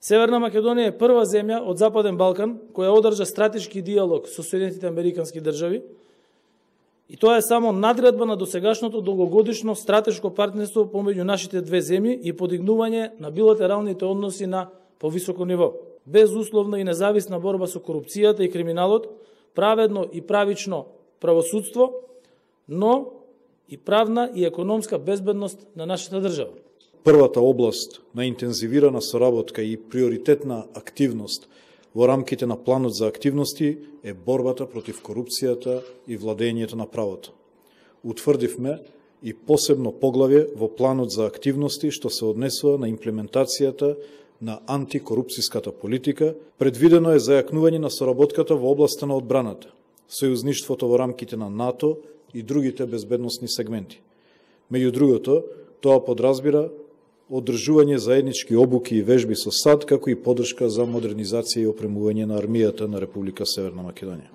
Северна Македонија е прва земја од Западен Балкан која одржа стратешки диалог со Соединетите Американски држави и тоа е само надредба на досегашното долгогодишно стратешко партнерство помеѓу нашите две земји и подигнување на билатералните односи на повисоко ниво. Безусловна и независна борба со корупцијата и криминалот, праведно и правично правосудство, но и правна и економска безбедност на нашата држава. Првата област на интензивирана соработка и приоритетна активност во рамките на планот за активности е борбата против корупцијата и владењето на правото. Утврдивме и посебно поглавје во планот за активности што се однесува на имплементацијата на антикорупцијската политика, предвидено е зајакнување на соработката во областа на одбраната, сојузништвото во рамките на НАТО и другите безбедносни сегменти. Меѓу другото, тоа подразбира одржување заеднички обуки и вежби со САД, како и подршка за модернизација и опремување на армијата на Република Северна Македонија.